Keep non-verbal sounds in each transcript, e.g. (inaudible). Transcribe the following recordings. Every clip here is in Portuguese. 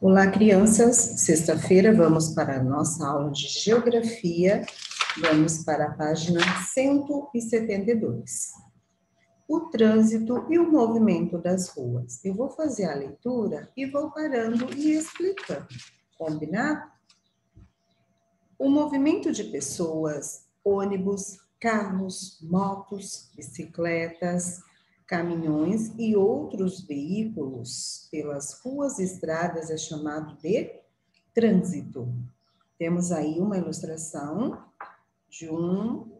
Olá, crianças. Sexta-feira vamos para a nossa aula de geografia. Vamos para a página 172. O trânsito e o movimento das ruas. Eu vou fazer a leitura e vou parando e explicando. Combinado? O movimento de pessoas, ônibus, carros, motos, bicicletas, caminhões e outros veículos pelas ruas e estradas é chamado de trânsito. Temos aí uma ilustração de um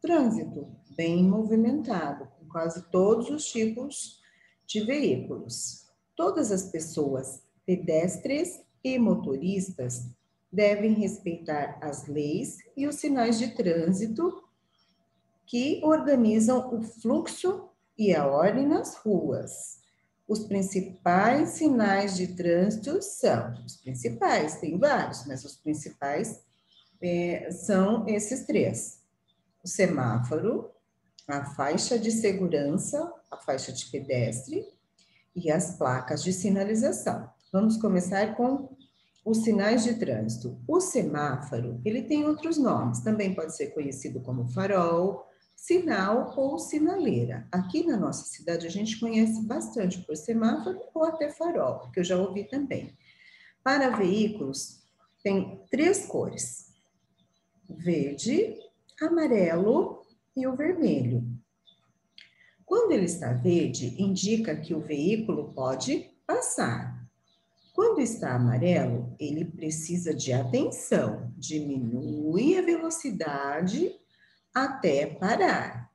trânsito bem movimentado, com quase todos os tipos de veículos. Todas as pessoas, pedestres e motoristas, devem respeitar as leis e os sinais de trânsito que organizam o fluxo e a ordem nas ruas. Os principais sinais de trânsito são os principais, tem vários, mas os principais é, são esses três: o semáforo, a faixa de segurança, a faixa de pedestre e as placas de sinalização. Vamos começar com os sinais de trânsito. O semáforo, ele tem outros nomes, também pode ser conhecido como farol, sinal ou sinaleira. Aqui na nossa cidade a gente conhece bastante por semáforo ou até farol, que eu já ouvi também. Para veículos, tem três cores: verde, amarelo e o vermelho. Quando ele está verde, indica que o veículo pode passar. Quando está amarelo, ele precisa de atenção, diminui a velocidade até parar.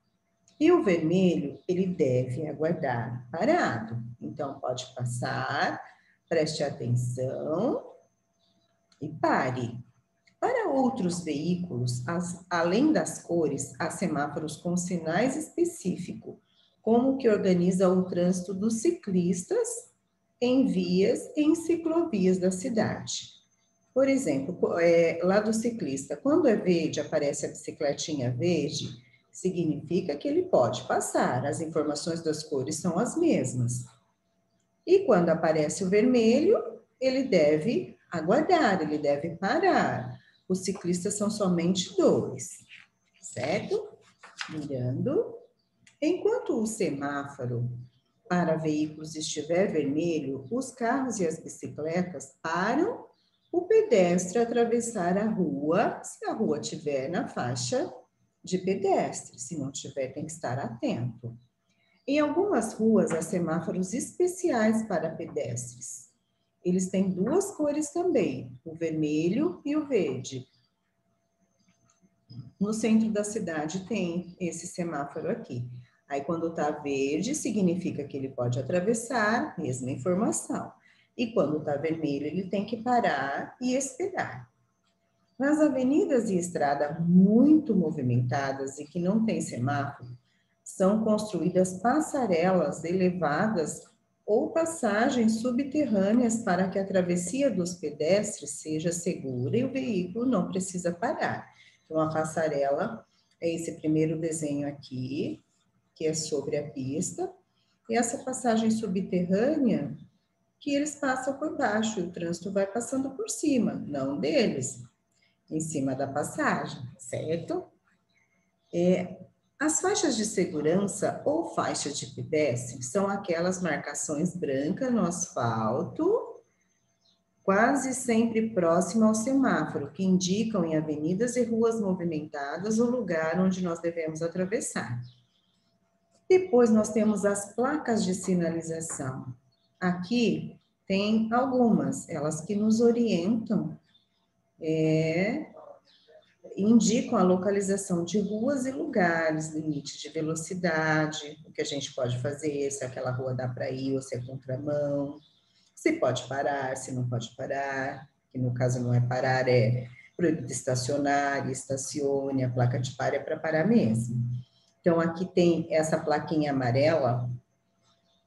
E o vermelho, ele deve aguardar parado. Então, pode passar, preste atenção e pare. Para outros veículos, as, além das cores, há semáforos com sinais específicos, como que organiza o trânsito dos ciclistas em vias e em ciclovias da cidade. Por exemplo, é, lá do ciclista, quando é verde, aparece a bicicletinha verde, significa que ele pode passar, as informações das cores são as mesmas. E quando aparece o vermelho, ele deve aguardar, ele deve parar. Os ciclistas são somente dois, certo? Mirando. Enquanto o semáforo para veículos estiver vermelho, os carros e as bicicletas param o pedestre atravessar a rua, se a rua tiver na faixa de pedestre, se não tiver, tem que estar atento. Em algumas ruas há semáforos especiais para pedestres. Eles têm duas cores também, o vermelho e o verde. No centro da cidade tem esse semáforo aqui. Aí, quando está verde, significa que ele pode atravessar, mesma informação e quando está vermelho, ele tem que parar e esperar. Nas avenidas e estradas muito movimentadas e que não tem semáforo, são construídas passarelas elevadas ou passagens subterrâneas para que a travessia dos pedestres seja segura e o veículo não precisa parar. Então, a passarela é esse primeiro desenho aqui, que é sobre a pista, e essa passagem subterrânea que eles passam por baixo e o trânsito vai passando por cima, não deles, em cima da passagem, certo? É, as faixas de segurança ou faixas de pedestre são aquelas marcações brancas no asfalto, quase sempre próximo ao semáforo, que indicam em avenidas e ruas movimentadas o lugar onde nós devemos atravessar. Depois nós temos as placas de sinalização. Aqui tem algumas, elas que nos orientam, é, indicam a localização de ruas e lugares, limite de velocidade, o que a gente pode fazer, se aquela rua dá para ir ou se é contramão, se pode parar, se não pode parar, que no caso não é parar, é proibido estacionar, estacione, a placa de par é para parar mesmo. Então, aqui tem essa plaquinha amarela,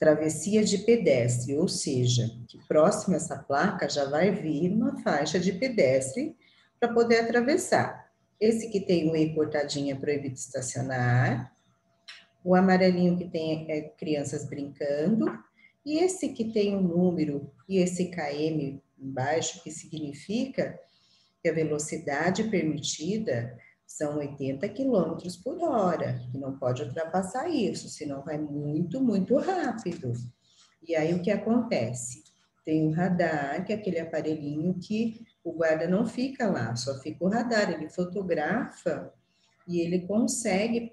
travessia de pedestre, ou seja, que próximo a essa placa já vai vir uma faixa de pedestre para poder atravessar. Esse que tem o E cortadinha proibido estacionar, o amarelinho que tem é, crianças brincando, E esse que tem um número e esse KM embaixo, que significa que a velocidade permitida são 80 km por hora, que não pode ultrapassar isso, senão vai muito, muito rápido. E aí o que acontece? Tem o radar, que é aquele aparelhinho que o guarda não fica lá, só fica o radar, ele fotografa e ele consegue,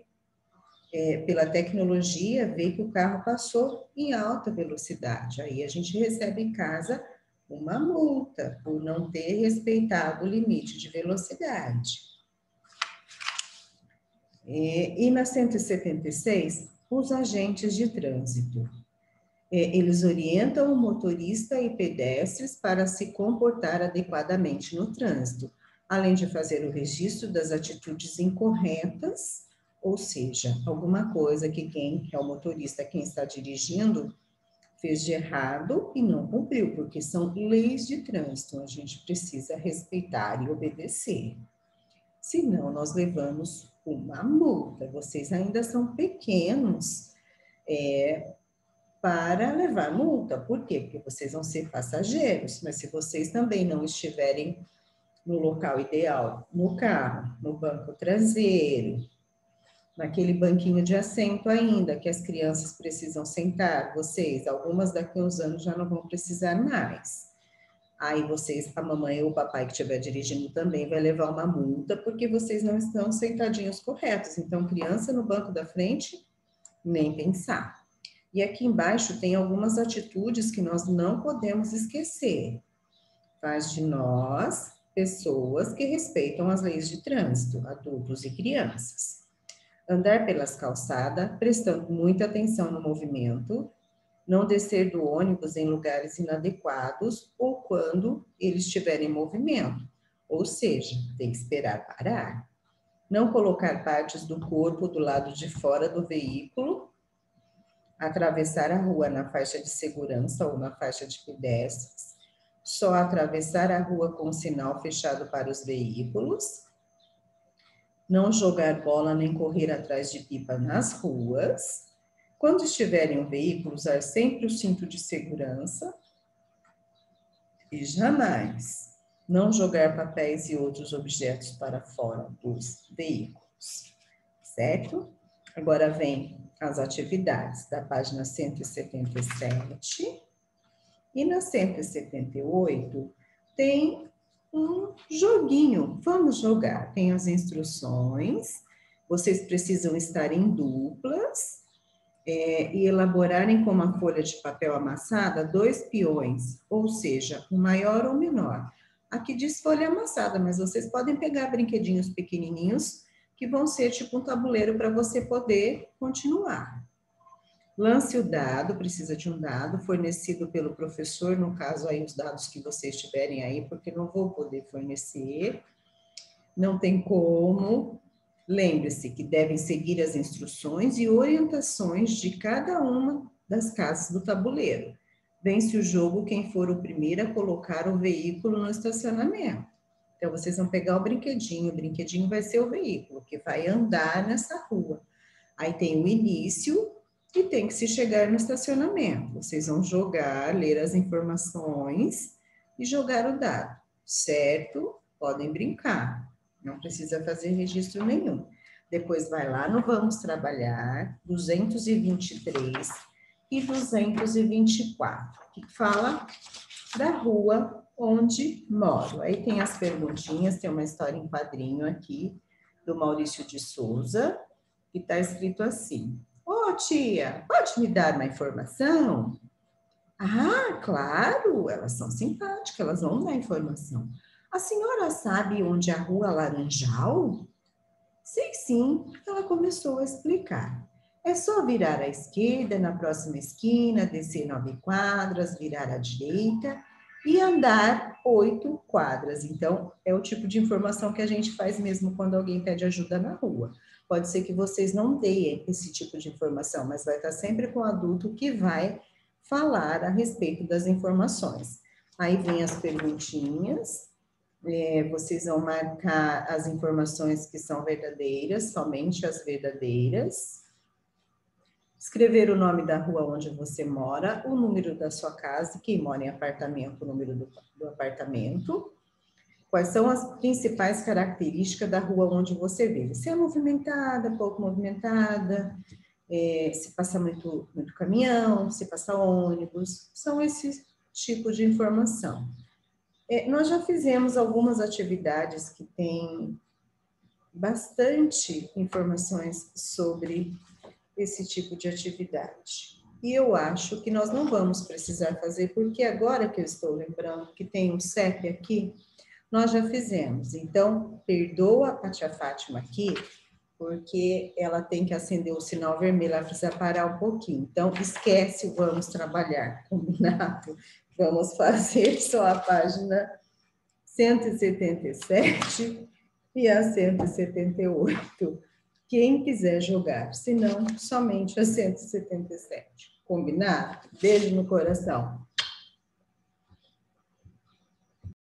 é, pela tecnologia, ver que o carro passou em alta velocidade. Aí a gente recebe em casa uma multa por não ter respeitado o limite de velocidade. E, e na 176, os agentes de trânsito. É, eles orientam o motorista e pedestres para se comportar adequadamente no trânsito, além de fazer o registro das atitudes incorretas, ou seja, alguma coisa que quem é o motorista, quem está dirigindo, fez de errado e não cumpriu, porque são leis de trânsito, a gente precisa respeitar e obedecer. Senão, nós levamos uma multa. Vocês ainda são pequenos é, para levar multa. Por quê? Porque vocês vão ser passageiros, mas se vocês também não estiverem no local ideal, no carro, no banco traseiro, naquele banquinho de assento ainda, que as crianças precisam sentar, vocês, algumas daqui a uns anos já não vão precisar mais. Aí vocês, a mamãe ou o papai que estiver dirigindo também vai levar uma multa, porque vocês não estão sentadinhos corretos. Então, criança no banco da frente, nem pensar. E aqui embaixo tem algumas atitudes que nós não podemos esquecer. Faz de nós pessoas que respeitam as leis de trânsito, adultos e crianças andar pelas calçadas, prestando muita atenção no movimento, não descer do ônibus em lugares inadequados ou quando ele estiver em movimento, ou seja, tem que esperar parar. Não colocar partes do corpo do lado de fora do veículo, atravessar a rua na faixa de segurança ou na faixa de pedestres, só atravessar a rua com sinal fechado para os veículos, não jogar bola nem correr atrás de pipa nas ruas. Quando estiver em um veículo, usar sempre o cinto de segurança. E jamais não jogar papéis e outros objetos para fora dos veículos, certo? Agora vem as atividades da página 177. E na 178 tem um joguinho. Vamos jogar. Tem as instruções. Vocês precisam estar em duplas é, e elaborarem com uma folha de papel amassada dois peões, ou seja, um maior ou menor. Aqui diz folha amassada, mas vocês podem pegar brinquedinhos pequenininhos que vão ser tipo um tabuleiro para você poder continuar. Lance o dado, precisa de um dado fornecido pelo professor, no caso aí os dados que vocês tiverem aí, porque não vou poder fornecer. Não tem como. Lembre-se que devem seguir as instruções e orientações de cada uma das casas do tabuleiro. Vence o jogo quem for o primeiro a colocar o veículo no estacionamento. Então, vocês vão pegar o brinquedinho, o brinquedinho vai ser o veículo que vai andar nessa rua. Aí tem o início, e tem que se chegar no estacionamento. Vocês vão jogar, ler as informações e jogar o dado, certo? Podem brincar, não precisa fazer registro nenhum. Depois vai lá no Vamos Trabalhar, 223 e 224, que fala da rua onde moro. Aí tem as perguntinhas, tem uma história em quadrinho aqui do Maurício de Souza, que está escrito assim: Ô oh, tia, pode me dar uma informação? Ah, claro, elas são simpáticas, elas vão dar informação. A senhora sabe onde é a rua Laranjal? Sei sim, ela começou a explicar. É só virar à esquerda na próxima esquina, descer nove quadras, virar à direita e andar oito quadras. Então, é o tipo de informação que a gente faz mesmo quando alguém pede ajuda na rua. Pode ser que vocês não deem esse tipo de informação, mas vai estar sempre com o adulto que vai falar a respeito das informações. Aí vem as perguntinhas, é, vocês vão marcar as informações que são verdadeiras, somente as verdadeiras. escrever o nome da rua onde você mora, o número da sua casa, quem mora em apartamento, o número do, do apartamento, quais são as principais características da rua onde você vive. Se é movimentada, pouco movimentada, é, se passa muito, muito caminhão, se passa ônibus, são esses tipos de informação. É, nós já fizemos algumas atividades que têm bastante informações sobre esse tipo de atividade. E eu acho que nós não vamos precisar fazer, porque agora que eu estou lembrando que tem um CEP aqui, nós já fizemos. Então, perdoa a tia Fátima aqui, porque ela tem que acender o sinal vermelho, ela precisa parar um pouquinho. Então, esquece o vamos trabalhar, (laughs) combinado? Vamos fazer (laughs) só a página 177 e a 178. Quem quiser jogar, se não, somente a 177. Combinado? Beijo no coração.